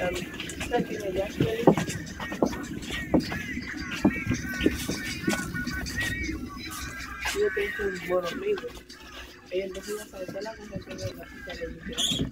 Yo que un buen amigo. Ella entonces ya sabe toda la conversación la de.